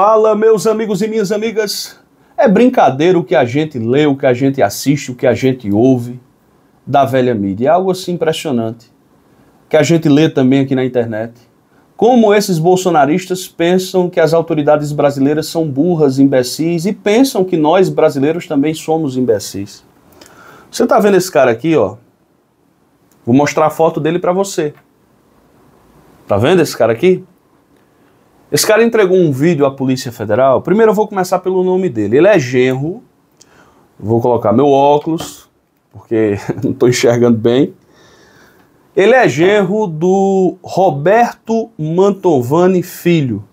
Fala, meus amigos e minhas amigas. É brincadeira o que a gente lê, o que a gente assiste, o que a gente ouve da velha mídia. É algo assim impressionante. Que a gente lê também aqui na internet. Como esses bolsonaristas pensam que as autoridades brasileiras são burras, imbecis e pensam que nós brasileiros também somos imbecis. Você tá vendo esse cara aqui, ó? Vou mostrar a foto dele para você. Tá vendo esse cara aqui? Esse cara entregou um vídeo à Polícia Federal. Primeiro eu vou começar pelo nome dele. Ele é genro. Vou colocar meu óculos, porque não estou enxergando bem. Ele é genro do Roberto Mantovani Filho,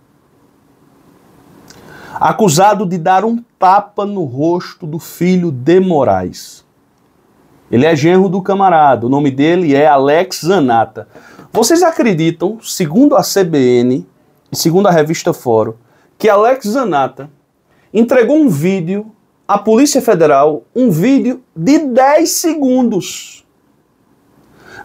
acusado de dar um tapa no rosto do filho de Moraes. Ele é genro do camarada, o nome dele é Alex Zanata. Vocês acreditam, segundo a CBN, segundo a revista Fórum, que Alex Zanata entregou um vídeo à Polícia Federal, um vídeo de 10 segundos.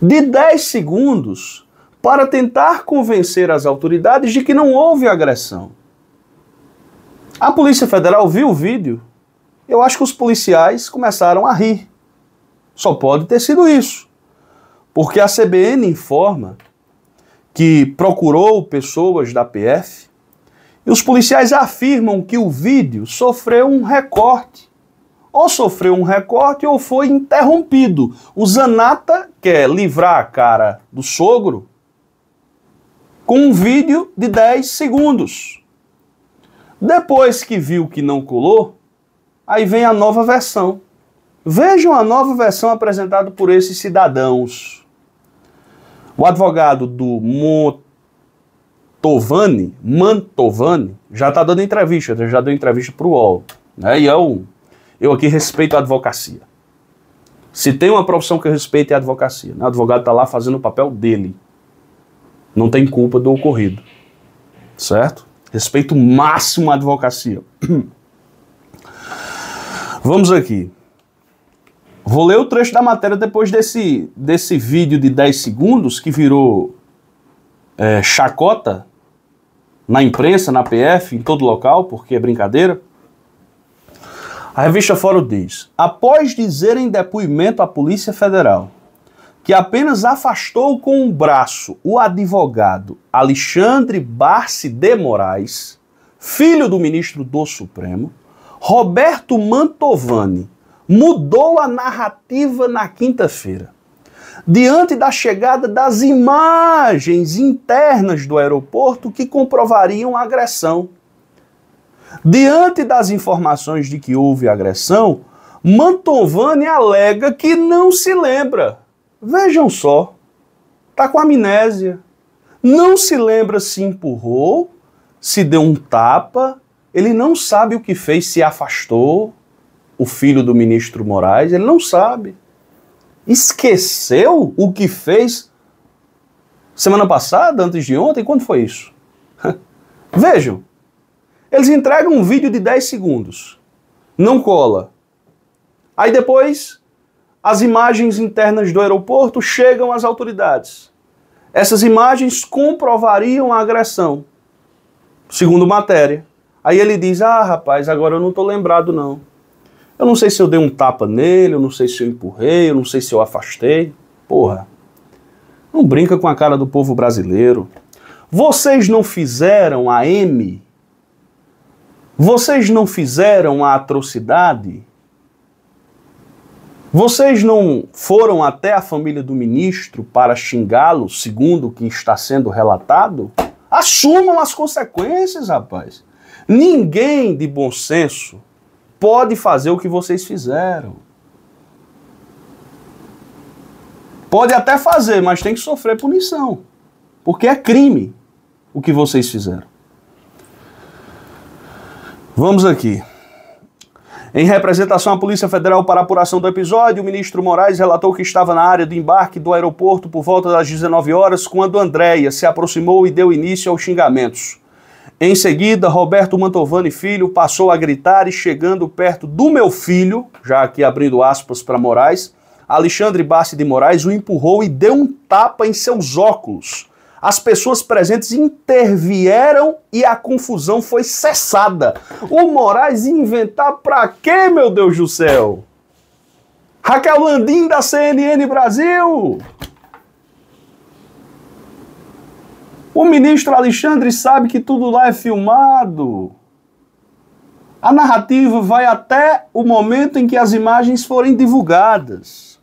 De 10 segundos para tentar convencer as autoridades de que não houve agressão. A Polícia Federal viu o vídeo. Eu acho que os policiais começaram a rir. Só pode ter sido isso. Porque a CBN informa que procurou pessoas da PF e os policiais afirmam que o vídeo sofreu um recorte. Ou sofreu um recorte ou foi interrompido. O Zanata quer livrar a cara do sogro com um vídeo de 10 segundos. Depois que viu que não colou, aí vem a nova versão. Vejam a nova versão apresentada por esses cidadãos. O advogado do Montovani, Mantovani, já está dando entrevista, já deu entrevista para o UOL. Né? E eu, eu aqui respeito a advocacia. Se tem uma profissão que eu respeito é a advocacia. Né? O advogado está lá fazendo o papel dele. Não tem culpa do ocorrido. Certo? Respeito máximo à advocacia. Vamos aqui. Vou ler o trecho da matéria depois desse, desse vídeo de 10 segundos que virou é, chacota na imprensa, na PF, em todo local, porque é brincadeira. A revista Fórum diz: após dizer em depoimento à Polícia Federal que apenas afastou com um braço o advogado Alexandre Barce de Moraes, filho do ministro do Supremo, Roberto Mantovani mudou a narrativa na quinta-feira. Diante da chegada das imagens internas do aeroporto que comprovariam a agressão. Diante das informações de que houve agressão, Mantovani alega que não se lembra. Vejam só, tá com amnésia. Não se lembra se empurrou, se deu um tapa, ele não sabe o que fez, se afastou, o filho do ministro Moraes, ele não sabe. Esqueceu o que fez semana passada, antes de ontem? Quando foi isso? Vejam, eles entregam um vídeo de 10 segundos, não cola. Aí depois, as imagens internas do aeroporto chegam às autoridades. Essas imagens comprovariam a agressão, segundo matéria. Aí ele diz: Ah, rapaz, agora eu não estou lembrado, não. Eu não sei se eu dei um tapa nele, eu não sei se eu empurrei, eu não sei se eu afastei. Porra. Não brinca com a cara do povo brasileiro. Vocês não fizeram a M? Vocês não fizeram a atrocidade? Vocês não foram até a família do ministro para xingá-lo, segundo o que está sendo relatado? Assumam as consequências, rapaz. Ninguém de bom senso pode fazer o que vocês fizeram. Pode até fazer, mas tem que sofrer punição. Porque é crime o que vocês fizeram. Vamos aqui. Em representação à Polícia Federal para apuração do episódio, o ministro Moraes relatou que estava na área de embarque do aeroporto por volta das 19 horas quando Andréia se aproximou e deu início aos xingamentos. Em seguida, Roberto Mantovani Filho passou a gritar e chegando perto do meu filho, já aqui abrindo aspas para Moraes, Alexandre Bassi de Moraes o empurrou e deu um tapa em seus óculos, as pessoas presentes intervieram e a confusão foi cessada. O Moraes inventar pra quê, meu Deus do céu? Raquel Landim da CNN Brasil. O ministro Alexandre sabe que tudo lá é filmado. A narrativa vai até o momento em que as imagens forem divulgadas.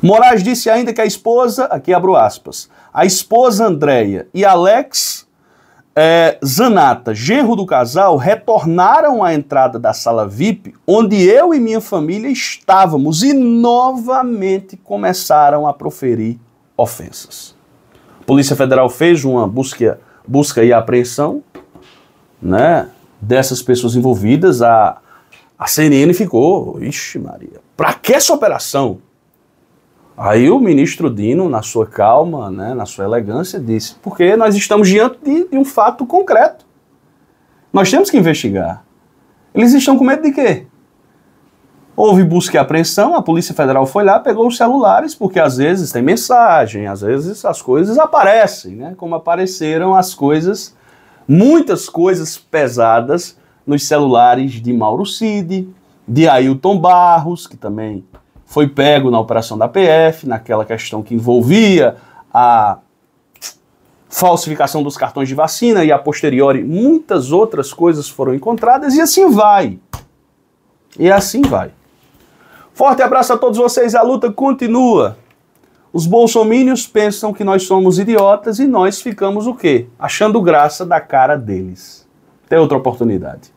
Moraes disse ainda que a esposa, aqui abro aspas, a esposa Andréia e Alex é, Zanata, genro do casal, retornaram à entrada da sala VIP, onde eu e minha família estávamos, e novamente começaram a proferir ofensas. Polícia Federal fez uma busca, busca e apreensão né, dessas pessoas envolvidas. A, a CNN ficou, ixi Maria, para que essa operação? Aí o ministro Dino, na sua calma, né, na sua elegância, disse: porque nós estamos diante de, de um fato concreto. Nós temos que investigar. Eles estão com medo de quê? Houve busca e apreensão, a Polícia Federal foi lá, pegou os celulares, porque às vezes tem mensagem, às vezes as coisas aparecem, né? Como apareceram as coisas, muitas coisas pesadas nos celulares de Mauro Cid, de Ailton Barros, que também foi pego na operação da PF, naquela questão que envolvia a falsificação dos cartões de vacina e a posteriori muitas outras coisas foram encontradas e assim vai. E assim vai. Forte abraço a todos vocês, a luta continua. Os bolsomínios pensam que nós somos idiotas e nós ficamos o quê? Achando graça da cara deles. Até outra oportunidade.